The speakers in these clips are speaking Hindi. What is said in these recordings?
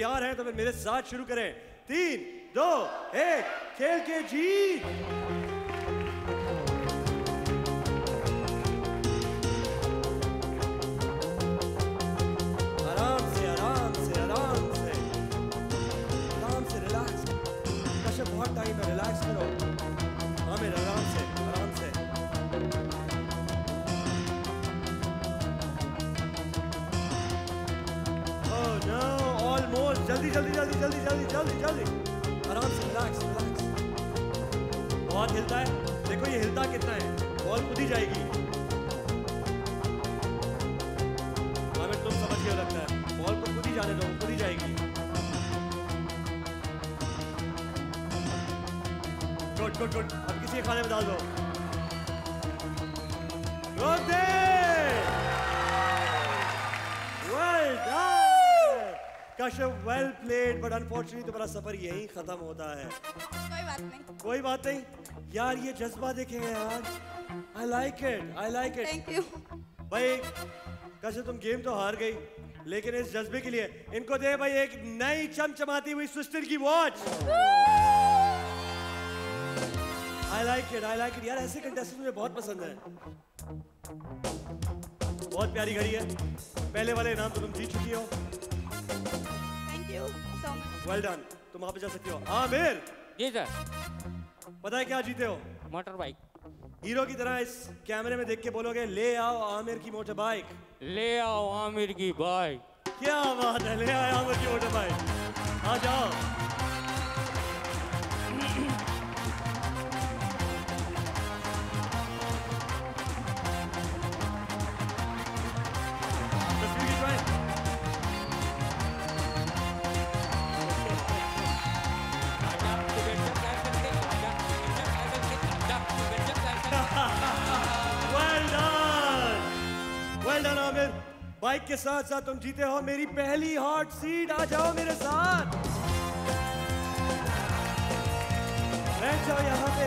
तैयार हैं तो फिर मेरे साथ शुरू करें। तीन दो एक खेल के जीत जल्दी जल्दी जल्दी जल्दी जल्दी जल्दी जल्दी। आराम से रिलैक्स रिलैक्स बहुत हिलता है। देखो ये हिलता कितना है। बॉल खुद ही जाएगी। हमें तुम समझ गए लगता है। बॉल को खुद ही जाने दो खुद ही जाएगी। गुड गुड गुड अब किसी के खाने में डाल दो। दे! Kashyap, well played, but unfortunately तुम्हारा सफ़र यहीं खत्म होता है। कोई बात नहीं। कोई बात नहीं। यार ये जज्बा देखेंगे यार। I like it I like it thank you भाई कैसे तुम गेम तो हार गई लेकिन इस जज्बे के लिए इनको दे भाई एक नई चमचमाती हुई सिस्टर की watch I like it I like it यार ऐसे कंटेस्टेंट मुझे बहुत पसंद है। बहुत प्यारी घड़ी है। पहले वाले इनाम तो तुम जीत चुकी हो। You so much well done तुम वहाँ पे जा सकते हो। आमिर जी सर पता है क्या जीते हो? मोटर बाइक हीरो की तरह इस कैमरे में देख के बोलोगे ले आओ आमिर की मोटर बाइक ले आओ आमिर की बाइक क्या बात है ले आओ आमिर की motorbike Done, Aamir bike के साथ साथ तुम जीते हो। मेरी पहली हॉट सीट आ जाओ मेरे साथ। बैठ जाओ यहाँ पे।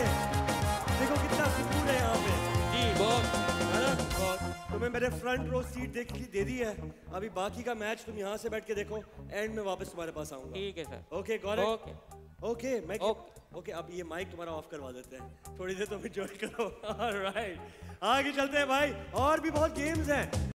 देखो कितना सुकून है यहाँ पे। जी बहुत। है तुम्हें मैंने फ्रंट रो सीट देख ली दे दी है। अभी बाकी का मैच तुम यहाँ से बैठ के देखो। एंड में वापस तुम्हारे पास आऊँगा। ठीक है sir okay got okay okay मैं ओके अब ये माइक तुम्हारा ऑफ़ करवा देते हैं। थोड़ी देर तुम एंजॉय करो। ऑलराइट आगे चलते हैं भाई। और भी बहुत गेम्स हैं।